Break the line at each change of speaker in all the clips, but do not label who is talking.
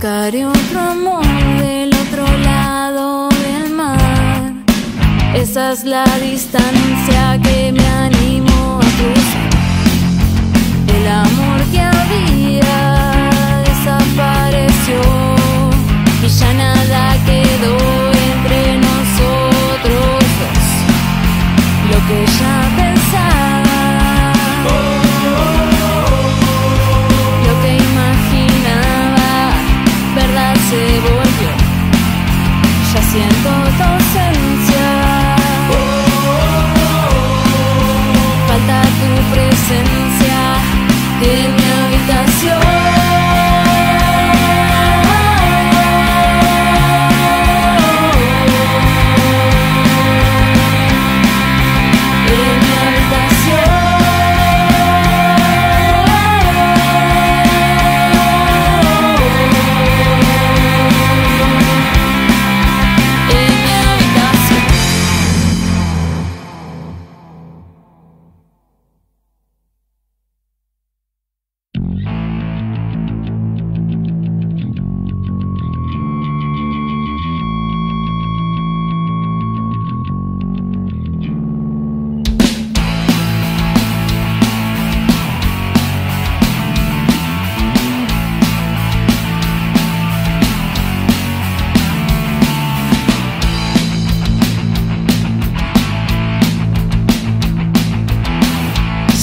Buscaré otro amor del otro lado del mar. Esa es la distancia que me animo a cruzar.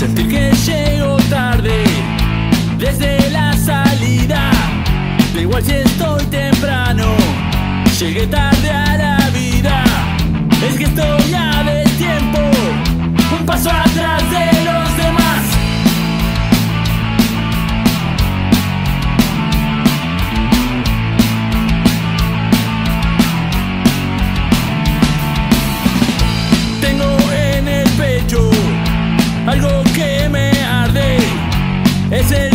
sentir que llego tarde desde la salida. Da igual si estoy temprano, llegué tarde a la vida. Es que estoy a destiempo, un paso atrás de lo algo que me arde. Es el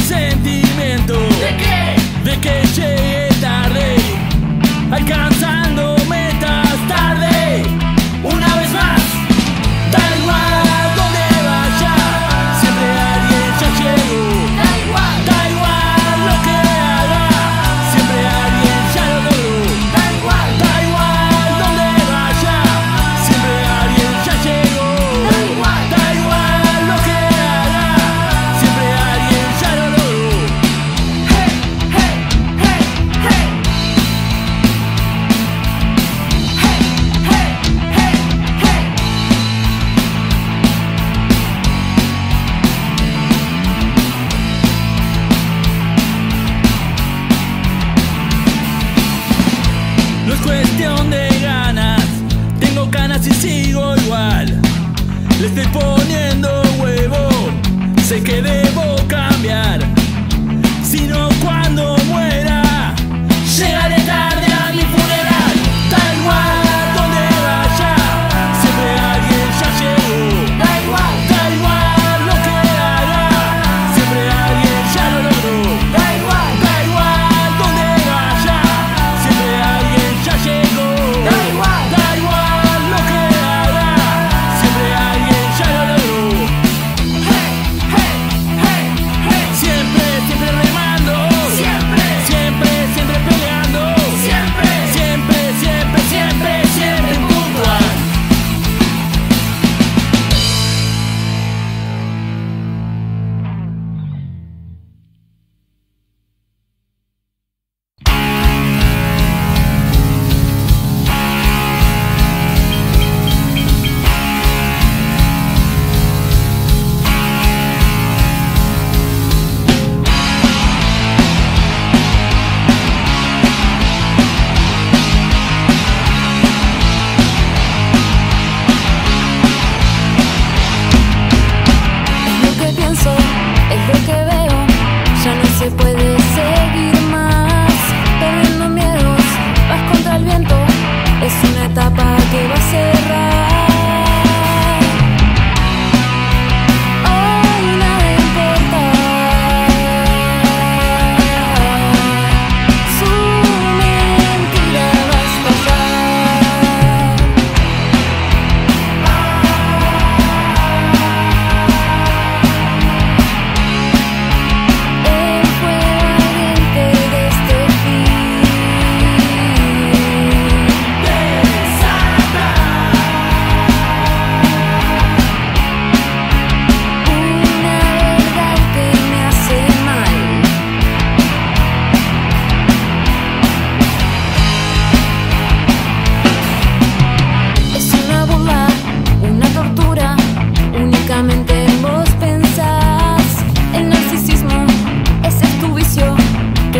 Le estoy poniendo huevo, sé que debo cambiar. Si no, cuando muera, llegaré.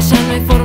que ya no hay